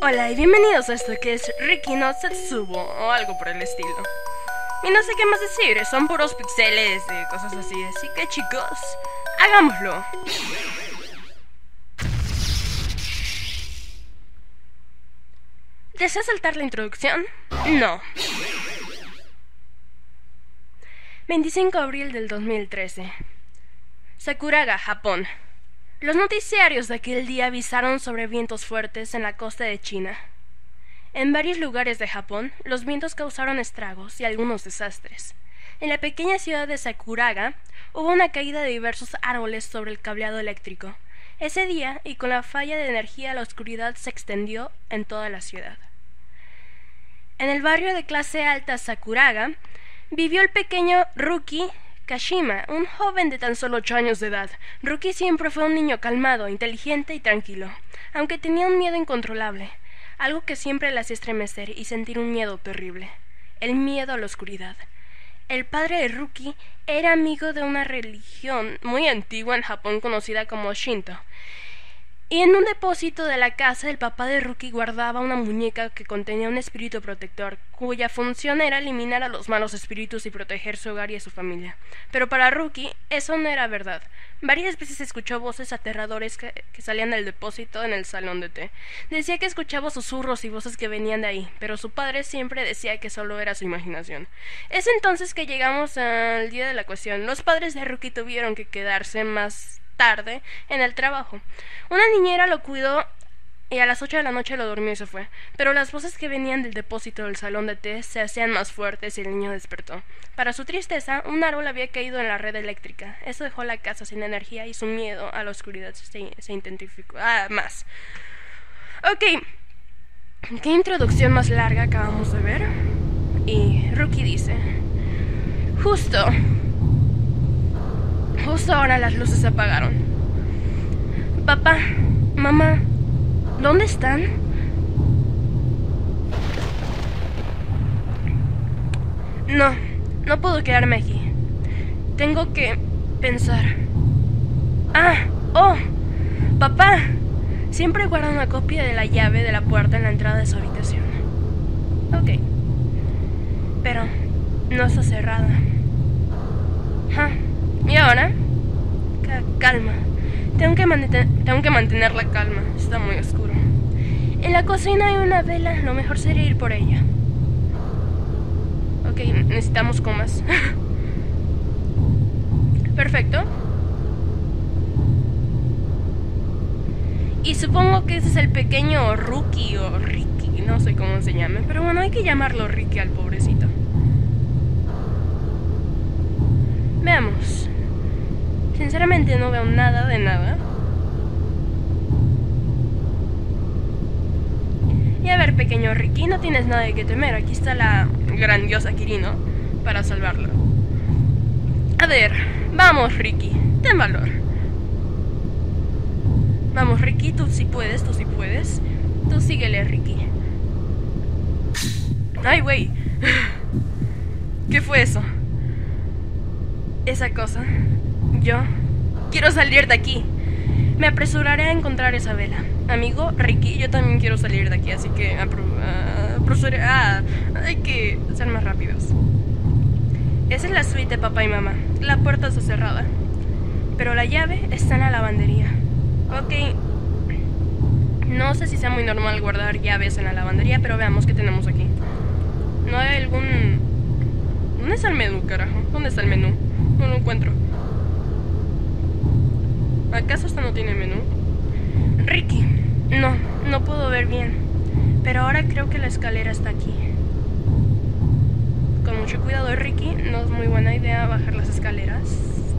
Hola y bienvenidos a esto que es Ricky no Setsubo o algo por el estilo. Y no sé qué más decir, son puros pixeles y cosas así, así que chicos, hagámoslo. ¿Deseas saltar la introducción? No. 25 de abril del 2013. Sakuraga, Japón. Los noticiarios de aquel día avisaron sobre vientos fuertes en la costa de China. En varios lugares de Japón, los vientos causaron estragos y algunos desastres. En la pequeña ciudad de Sakuraga hubo una caída de diversos árboles sobre el cableado eléctrico. Ese día, y con la falla de energía, la oscuridad se extendió en toda la ciudad. En el barrio de clase alta Sakuraga vivió el pequeño Ruki Kashima, un joven de tan solo ocho años de edad. Ruki siempre fue un niño calmado, inteligente y tranquilo, aunque tenía un miedo incontrolable, algo que siempre le hacía estremecer y sentir un miedo terrible, el miedo a la oscuridad. El padre de Ruki era amigo de una religión muy antigua en Japón conocida como Shinto, y en un depósito de la casa el papá de Ruki guardaba una muñeca que contenía un espíritu protector, cuya función era eliminar a los malos espíritus y proteger su hogar y a su familia. Pero para Ruki eso no era verdad. Varias veces escuchó voces aterradores que, salían del depósito en el salón de té. Decía que escuchaba susurros y voces que venían de ahí, pero su padre siempre decía que solo era su imaginación. Es entonces que llegamos al día de la cuestión. Los padres de Ruki tuvieron que quedarse más tarde en el trabajo. Una niñera lo cuidó y a las ocho de la noche lo durmió y se fue. Pero las voces que venían del depósito del salón de té se hacían más fuertes y el niño despertó. Para su tristeza, un árbol había caído en la red eléctrica. Eso dejó la casa sin energía y su miedo a la oscuridad se, se intensificó. Ah, más. Ok. ¿Qué introducción más larga acabamos de ver? Y Rookie dice... Justo Justo ahora las luces se apagaron. Papá, mamá, ¿dónde están? No, no puedo quedarme aquí. Tengo que pensar. Ah, oh, papá. Siempre guarda una copia de la llave de la puerta en la entrada de su habitación. Ok. Pero no está cerrada. Ah. ¿Y ahora? calma. Tengo que, mantener la calma. Está muy oscuro. En la cocina hay una vela. Lo mejor sería ir por ella. Ok, necesitamos comas. Perfecto. Y supongo que ese es el pequeño Rookie o Ricky, no sé cómo se llame. Pero bueno, hay que llamarlo Ricky al pobrecito. Veamos. Sinceramente no veo nada de nada. Y a ver, pequeño Ricky, no tienes nada de que temer. Aquí está la grandiosa Kirino para salvarlo. A ver, vamos, Ricky. Ten valor. Vamos, Ricky, tú sí puedes, tú sí puedes. Tú síguele, Ricky. Ay, güey. ¿Qué fue eso? Esa cosa. Yo quiero salir de aquí. Me apresuraré a encontrar esa vela. Amigo Ricky, yo también quiero salir de aquí, así que ah, hay que ser más rápidos. Esa es la suite de papá y mamá. La puerta está cerrada. Pero la llave está en la lavandería. Ok. No sé si sea muy normal guardar llaves en la lavandería, pero veamos qué tenemos aquí. No hay algún... ¿Dónde está el menú, carajo? ¿Dónde está el menú? No lo encuentro. ¿Acaso esto no tiene menú? Ricky, no, no puedo ver bien. Pero ahora creo que la escalera está aquí. Con mucho cuidado, Ricky, no es muy buena idea bajar las escaleras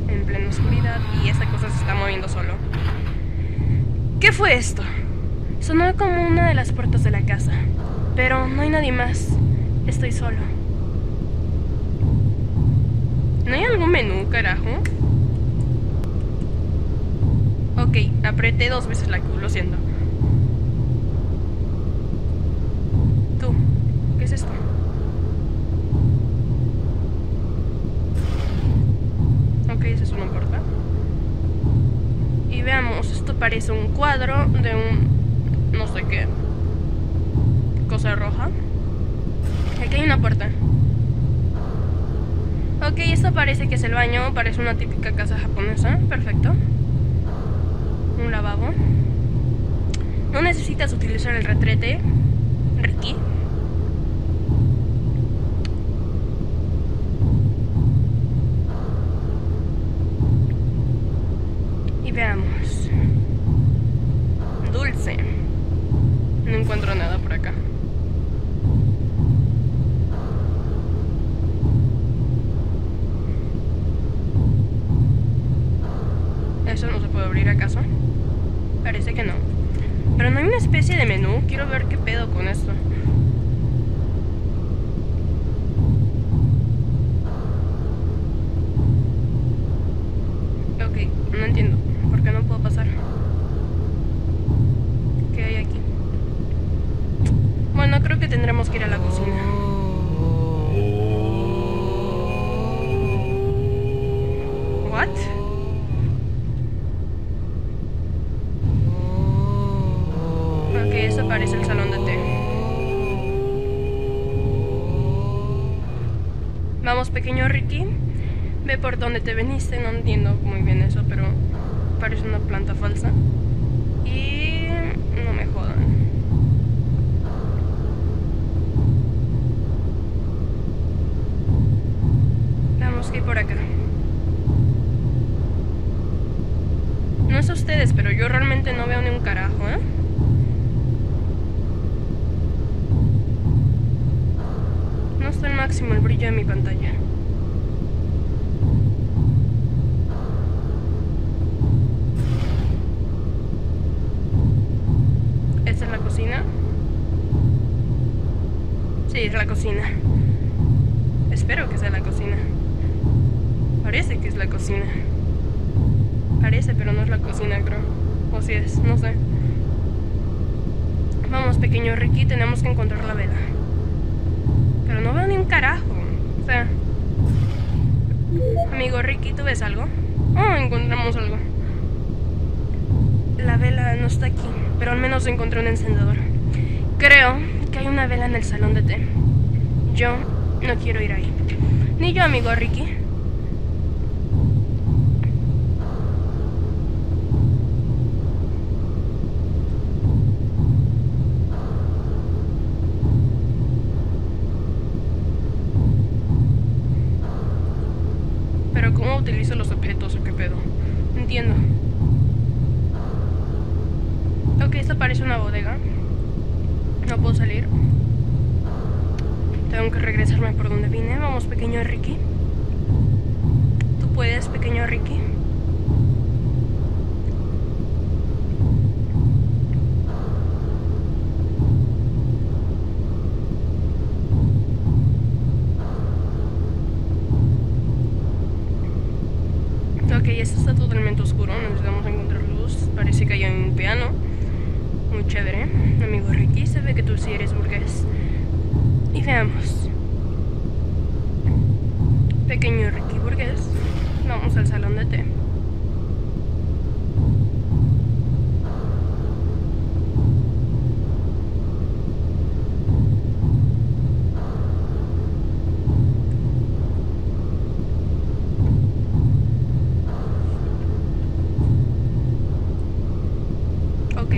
en plena oscuridad y esa cosa se está moviendo solo. ¿Qué fue esto? Sonó como una de las puertas de la casa. Pero no hay nadie más. Estoy solo. ¿No hay algún menú, carajo? Ok, apreté dos veces la Q, lo siento. Tú, ¿qué es esto? Ok, eso no importa. Y veamos, esto parece un cuadro de un... no sé qué. Cosa roja. Aquí hay una puerta. Ok, esto parece que es el baño, parece una típica casa japonesa, perfecto. Un lavabo. No necesitas utilizar el retrete, Ricky. Y veamos. Dulce. No encuentro nada por acá. ¿Eso no se puede abrir acaso? Parece que no. Pero no hay una especie de menú. Quiero ver qué pedo con esto. Ok, no entiendo. ¿Por qué no puedo pasar? ¿Qué hay aquí? Bueno, creo que tendremos que ir a la cocina. Pequeño Ricky. Ve por dónde te veniste. No entiendo muy bien eso, pero parece una planta falsa. Y no me jodan. Vamos que hay por acá. No sé ustedes, pero yo realmente no veo ni un carajo, ¿eh? No está al máximo el brillo de mi pantalla. ¿Esta es la cocina? Sí, es la cocina. Espero que sea la cocina. Parece que es la cocina. Parece, pero no es la cocina, creo. O si es, no sé. Vamos, pequeño Ricky, tenemos que encontrar la vela. Pero no veo ni un carajo. O sea. Amigo Ricky, ¿tú ves algo? Oh, encontramos algo. La vela no está aquí, pero al menos encontré un encendedor. Creo hay una vela en el salón de té. Yo no quiero ir ahí. Ni yo, amigo Ricky. Pero ¿cómo utilizo los objetos o qué pedo? Entiendo. Ok, esto parece una bodega. No puedo salir. Tengo que regresarme por donde vine. Vamos, pequeño Ricky. Tú puedes, pequeño Ricky. Ok, esto está totalmente oscuro. Necesitamos encontrar luz. Parece que hay un piano. Muy chévere. Amigo Ricky, se ve que tú sí eres burgués. Y veamos. Pequeño Ricky burgués. Vamos al salón de té. Ok.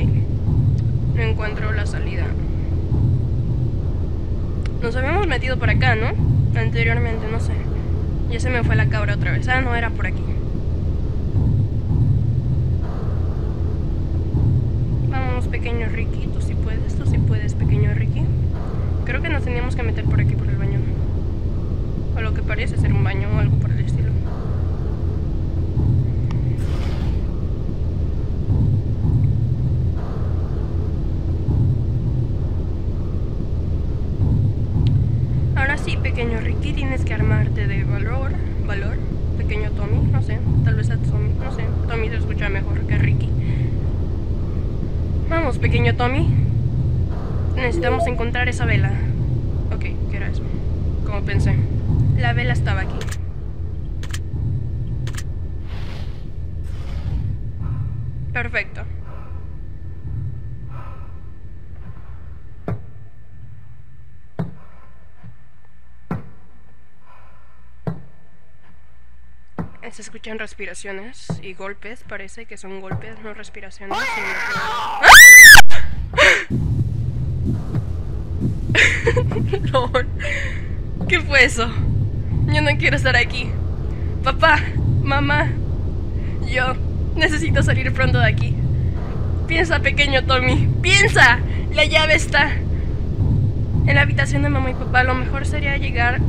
No encuentro la salida. Nos habíamos metido por acá, ¿no? Anteriormente, no sé. Ya se me fue la cabra otra vez. Ah, no, era por aquí. Vamos, pequeño Ricky. Tú sí puedes, tú sí puedes, pequeño Ricky. Creo que nos teníamos que meter por aquí, por el baño. O lo que parece ser un baño o algo por el estilo. Ahora sí, pequeño Ricky, tienes que armarte de valor, valor, pequeño Tommy, no sé, tal vez a Tommy, no sé, Tommy se escucha mejor que Ricky. Vamos, pequeño Tommy. Necesitamos encontrar esa vela. Ok, ¿qué era eso? Como pensé. La vela estaba aquí. Perfecto. Se escuchan respiraciones y golpes. Parece que son golpes, no respiraciones. ¿Qué fue eso? Yo no quiero estar aquí. Papá, mamá, yo necesito salir pronto de aquí. Piensa, pequeño Tommy, piensa. La llave está en la habitación de mamá y papá. Lo mejor sería llegar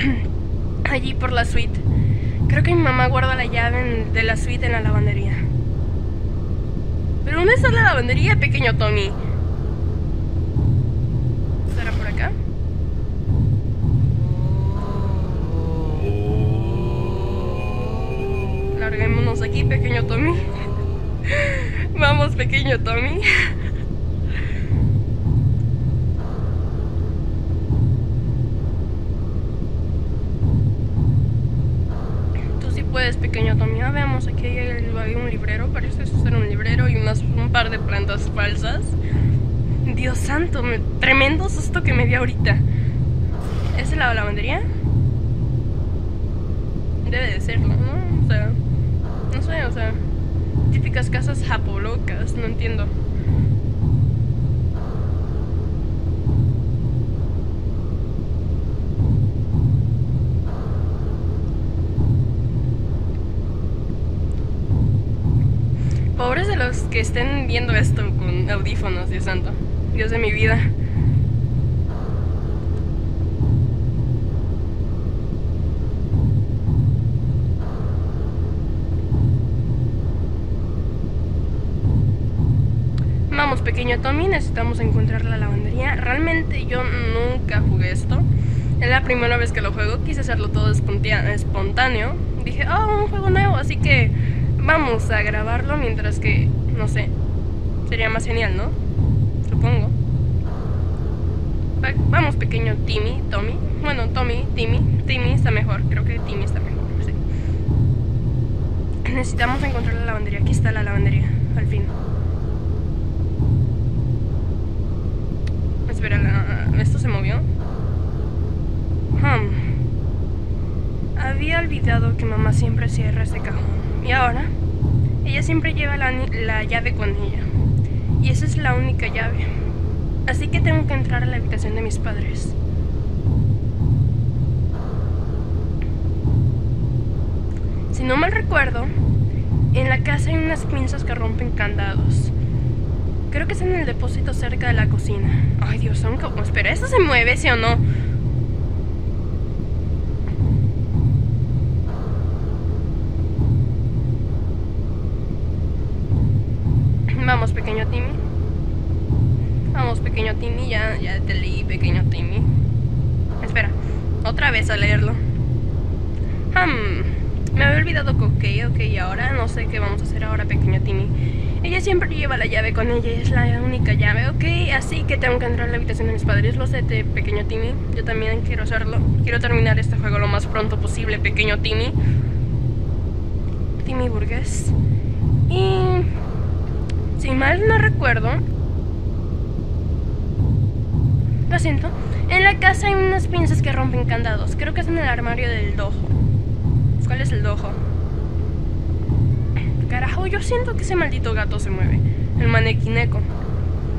allí por la suite. Creo que mi mamá guarda la llave de la suite en la lavandería. ¿Pero dónde está la lavandería, pequeño Tommy? Pequeño Tommy. pequeño Tommy. Ah, veamos, aquí hay, un librero, parece ser un librero y unas, un par de plantas falsas. Dios santo, tremendo susto que me dio ahorita. ¿Es la lavandería? Debe de serlo, ¿no? O sea, no sé, o sea, típicas casas japolocas, no entiendo. Pobres de los que estén viendo esto con audífonos, Dios santo. Dios de mi vida. Vamos, pequeño Tommy, necesitamos encontrar la lavandería. Realmente yo nunca jugué esto. Es la primera vez que lo juego, quise hacerlo todo espontáneo. Dije, oh, un juego nuevo, así que vamos a grabarlo mientras que, no sé, sería más genial, ¿no? Supongo. vamos, pequeño Timmy, Tommy. Bueno, Tommy, Timmy. Timmy está mejor, creo que Timmy está mejor. Necesitamos encontrar la lavandería. Aquí está la lavandería, al fin. ¿Esto se movió? Hmm. Había olvidado que mamá siempre cierra ese cajón. Y ahora, ella siempre lleva la, llave con ella. Y esa es la única llave. Así que tengo que entrar a la habitación de mis padres. Si no mal recuerdo, en la casa hay unas pinzas que rompen candados. Creo que es en el depósito cerca de la cocina. Ay, Dios, son como... Espera, ¿eso se mueve, sí o no? Vamos, pequeño Timmy. Vamos, pequeño Timmy. Ya, ya te leí, pequeño Timmy. Espera, otra vez a leerlo. me había olvidado que ok, ok, ahora no sé qué vamos a hacer ahora, pequeño Timmy. Ella siempre lleva la llave con ella, es la única llave, ok, así que tengo que entrar a la habitación de mis padres. Lo sé, pequeño Timmy. Yo también quiero hacerlo. Quiero terminar este juego lo más pronto posible, pequeño Timmy. Timmy Burgues. Y si mal no recuerdo, lo siento, en la casa hay unas pinzas que rompen candados. Creo que es en el armario del dojo. ¿Cuál es el dojo? Carajo, yo siento que ese maldito gato se mueve. El manequineco.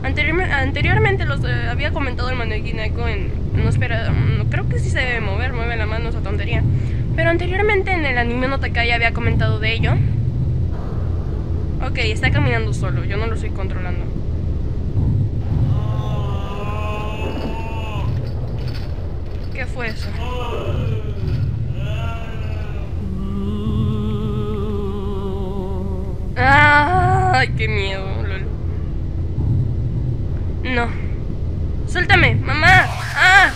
anteriormente los eh, había comentado el manequineco en... No espera, no, creo que sí se debe mover, mueve la mano esa tontería. Pero anteriormente en el anime no ya había comentado de ello. Ok, está caminando solo, yo no lo estoy controlando. ¿Qué fue eso? ¡Ay, qué miedo, lol! No. ¡Suéltame! ¡Mamá! ¡Ah!